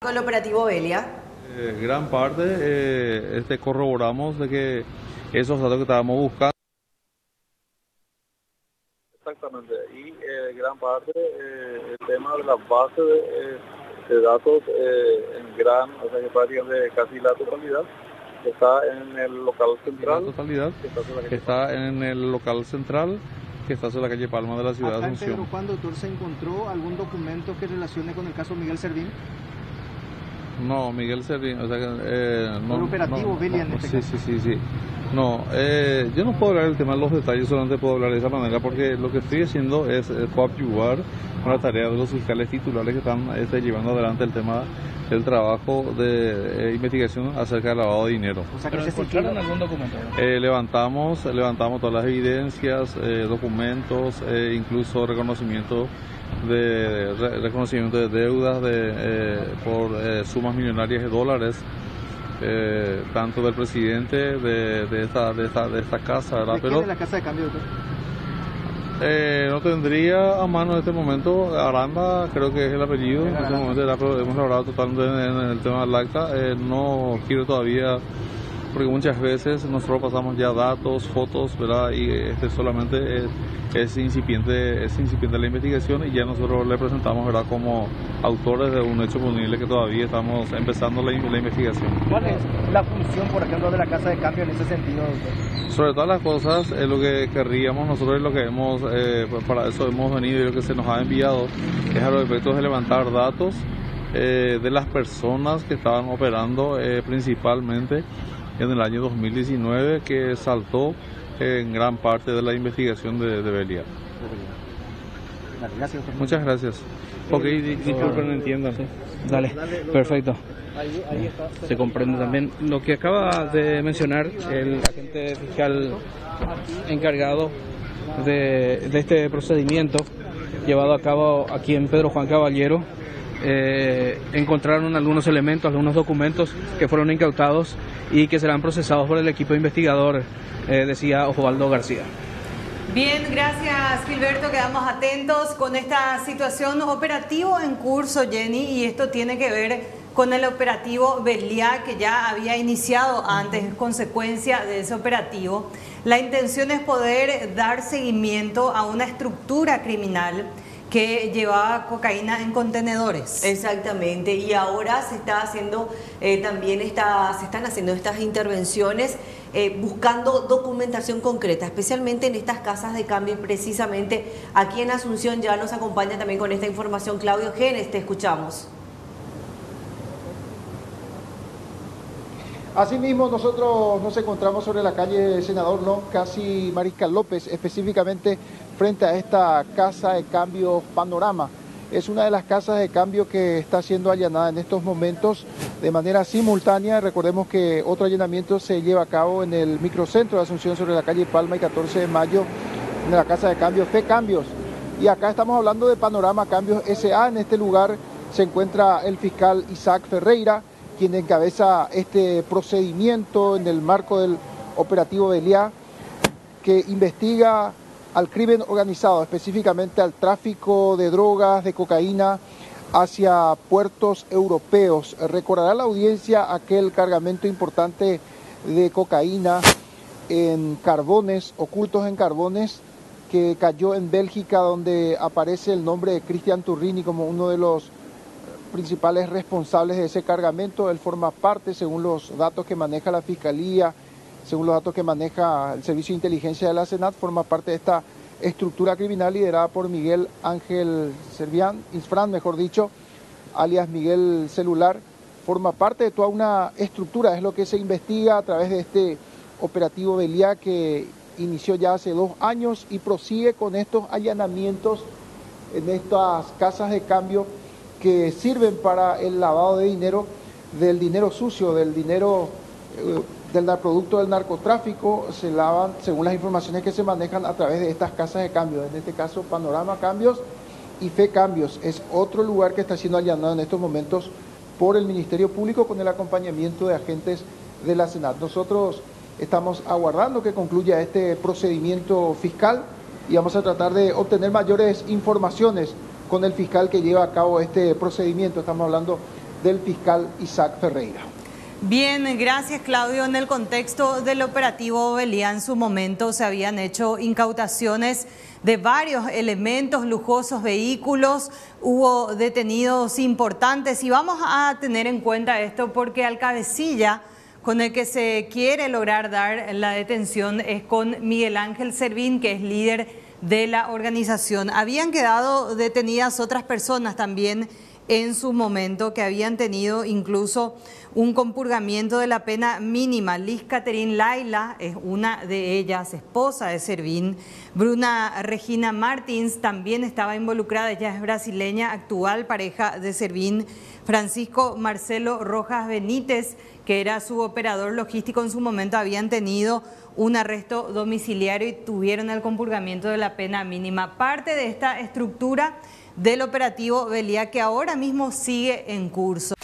con el operativo Belia? Eh, gran parte eh, este, corroboramos de que esos datos que estábamos buscando. Exactamente, y eh, gran parte eh, el tema de las bases de, de datos en gran, o sea que prácticamente casi la totalidad está en el local central. La totalidad que está, en el local central que está sobre la calle Palma de la ciudad de Asunción. Pedro Juan, doctor, ¿se encontró algún documento que relacione con el caso Miguel Servín? No, Miguel Servín, o sea que... Eh, no, ¿El operativo no, Belia en no, este sí, caso? sí, sí, sí. No, eh, yo no puedo hablar del tema de los detalles, solamente puedo hablar de esa manera porque lo que estoy haciendo es eh, coadyuvar con la tarea de los fiscales titulares que están este, llevando adelante el tema del trabajo de eh, investigación acerca del lavado de dinero. O sea, que ¿Pero se encontraron algún documento? Eh, levantamos, levantamos todas las evidencias, eh, documentos, eh, incluso reconocimiento de re- reconocimiento de deudas de, eh, por eh, sumas millonarias de dólares, eh, tanto del presidente de, de esta, de, esta, de esta casa, ¿verdad? ¿De Pero la casa de cambio, eh, no tendría a mano en este momento, Aranda creo que es el apellido, en este momento hemos logrado totalmente en, en el tema del acta, eh, no quiero todavía, porque muchas veces nosotros pasamos ya datos, fotos, ¿verdad? Y este solamente es, es incipiente, es incipiente la investigación y ya nosotros le presentamos, ¿verdad? Como autores de un hecho punible que todavía estamos empezando la, in- la investigación. ¿Cuál es la función, por ejemplo, de la casa de cambio en ese sentido, doctor? Sobre todas las cosas, es lo que querríamos nosotros y lo que hemos, eh, pues para eso hemos venido y lo que se nos ha enviado es a los efectos de levantar datos eh, de las personas que estaban operando eh, principalmente en el año 2019 que saltó en gran parte de la investigación de, de Belia. Gracias. Muchas gracias. Ok, di- disculpen, entiendan. Dale, perfecto. Se comprende también lo que acaba de mencionar el agente fiscal encargado de, de este procedimiento llevado a cabo aquí en Pedro Juan Caballero. Eh, encontraron algunos elementos, algunos documentos que fueron incautados y que serán procesados por el equipo investigador, eh, decía Osvaldo García. Bien, gracias Gilberto. Quedamos atentos con esta situación operativo en curso, Jenny, y esto tiene que ver con el operativo Belia que ya había iniciado antes, en consecuencia de ese operativo. La intención es poder dar seguimiento a una estructura criminal que llevaba cocaína en contenedores. Exactamente, y ahora se está haciendo eh, también esta, se están haciendo estas intervenciones eh, buscando documentación concreta, especialmente en estas casas de cambio. Precisamente aquí en Asunción ya nos acompaña también con esta información Claudio Genes, te escuchamos. Asimismo, nosotros nos encontramos sobre la calle Senador Long, casi Mariscal López, específicamente frente a esta casa de cambio Panorama. Es una de las casas de cambio que está siendo allanada en estos momentos de manera simultánea. Recordemos que otro allanamiento se lleva a cabo en el microcentro de Asunción sobre la calle Palma y 14 de mayo en la casa de cambio Fe Cambios. Y acá estamos hablando de Panorama Cambios SA. En este lugar se encuentra el fiscal Isaac Ferreira, quien encabeza este procedimiento en el marco del operativo Belia, que investiga al crimen organizado, específicamente al tráfico de drogas, de cocaína hacia puertos europeos. Recordará la audiencia aquel cargamento importante de cocaína en carbones, ocultos en carbones, que cayó en Bélgica, donde aparece el nombre de Cristian Turrini como uno de los principales responsables de ese cargamento. Él forma parte, según los datos que maneja la Fiscalía, según los datos que maneja el Servicio de Inteligencia de la Senat, forma parte de esta estructura criminal liderada por Miguel Ángel Servián, Isfran, mejor dicho, alias Miguel Celular, forma parte de toda una estructura, es lo que se investiga a través de este operativo Belia que inició ya hace dos años y prosigue con estos allanamientos en estas casas de cambio que sirven para el lavado de dinero, del dinero sucio, del dinero eh, del producto del narcotráfico, se lavan según las informaciones que se manejan a través de estas casas de cambio, en este caso Panorama Cambios y Fe Cambios. Es otro lugar que está siendo allanado en estos momentos por el Ministerio Público con el acompañamiento de agentes de la Senat. Nosotros estamos aguardando que concluya este procedimiento fiscal y vamos a tratar de obtener mayores informaciones con el fiscal que lleva a cabo este procedimiento. Estamos hablando del fiscal Isaac Ferreira. Bien, gracias Claudio. En el contexto del operativo Belía, en su momento se habían hecho incautaciones de varios elementos, lujosos vehículos, hubo detenidos importantes y vamos a tener en cuenta esto porque al cabecilla con el que se quiere lograr dar la detención es con Miguel Ángel Servín, que es líder de la organización. Habían quedado detenidas otras personas también en su momento que habían tenido incluso un compurgamiento de la pena mínima. Liz Catherine Laila es una de ellas, esposa de Servín. Bruna Regina Martins también estaba involucrada, ella es brasileña, actual pareja de Servín. Francisco Marcelo Rojas Benítez, que era su operador logístico en su momento, habían tenido un arresto domiciliario y tuvieron el compurgamiento de la pena mínima. Parte de esta estructura del operativo Belía que ahora mismo sigue en curso.